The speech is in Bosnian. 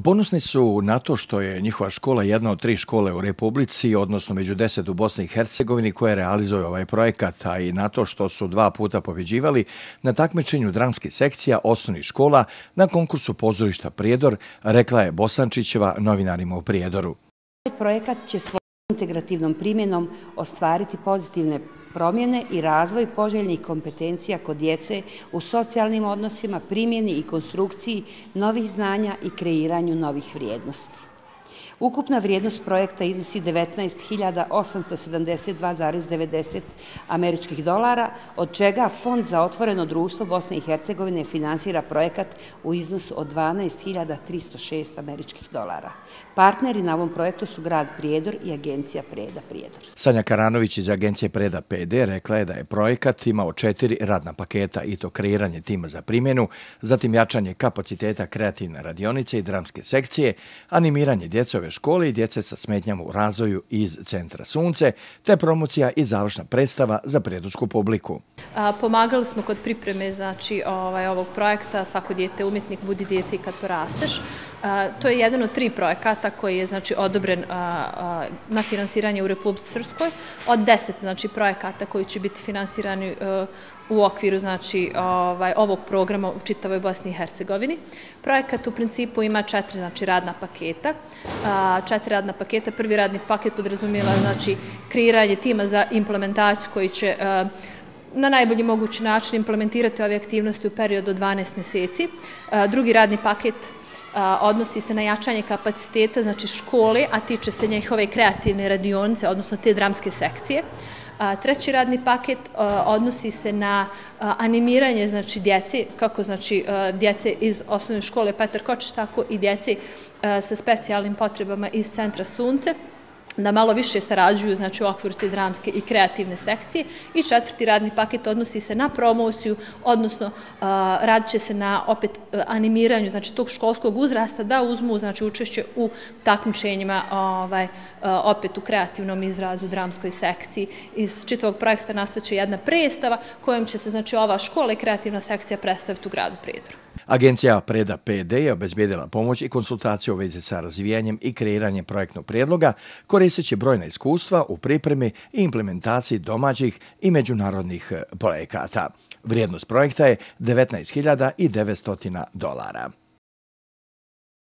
Ponosni su na to što je njihova škola jedna od tri škole u Republici, odnosno među deset u Bosni i Hercegovini, koje realizuju ovaj projekat, a i na to što su dva puta pobjeđivali na takmičenju dramskih sekcija osnovnih škola na konkursu pozorišta Prijedor, rekla je Bosančićeva novinarima u Prijedoru. Projekat će svojom integrativnom primjenom ostvariti pozitivne promjene i razvoj poželjnih kompetencija kod djece u socijalnim odnosima, primjeni i konstrukciji novih znanja i kreiranju novih vrijednosti. Ukupna vrijednost projekta iznosi 19.872,90 američkih dolara, od čega Fond za otvoreno društvo Bosne i Hercegovine finansira projekat u iznosu od 12.306 američkih dolara. Partneri na ovom projektu su grad Prijedor i agencija Preda Prijedor. Sanja Karanović iz agencije Preda PD rekla je da je projekat imao četiri radna paketa i to kreiranje tima za primjenu, zatim jačanje kapaciteta kreativne radionice i dramske sekcije, animiranje djecove škole i djece sa smetnjama u razvoju iz Centra Sunce, te promocija i završna predstava za predučku publiku. Pomagali smo kod pripreme znači, ovaj, ovog projekta Svako djete umjetnik budi djete i kad porasteš. To je jedan od tri projekata koji je znači, odobren na finansiranje u Republici Srpskoj. Od deset znači, projekata koji će biti finansirani e, u okviru znači, ovaj, ovog programa u čitavoj Bosni i Hercegovini. Projekat u principu ima četiri znači, radna paketa. Četiri radna paketa. Prvi radni paket podrazumijela znači, kreiranje tima za implementaciju koji će na najbolji mogući način implementirati ove aktivnosti u periodu od 12 mjeseci. Drugi radni paket odnosi se na jačanje kapaciteta znači škole, a tiče se njihove kreativne radionice, odnosno te dramske sekcije. Treći radni paket odnosi se na animiranje znači djeci, kako znači djece iz osnovne škole Petar Kočić, tako i djeci sa specijalnim potrebama iz Centra Sunce da malo više sarađuju znači, u okviru te dramske i kreativne sekcije. I četvrti radni paket odnosi se na promociju, odnosno radit će se na opet animiranju znači, tog školskog uzrasta da uzmu znači, učešće u takmičenjima ovaj, opet u kreativnom izrazu dramskoj sekciji. Iz čitavog projekta nastaće jedna predstava kojom će se znači, ova škola i kreativna sekcija predstaviti u gradu Prijedoru. Agencija Preda PD je obezbijedila pomoć i konsultaciju u vezi sa razvijanjem i kreiranjem projektnog prijedloga, koristeći brojna iskustva u pripremi i implementaciji domaćih i međunarodnih eh, projekata. Vrijednost projekta je 19.900 dolara.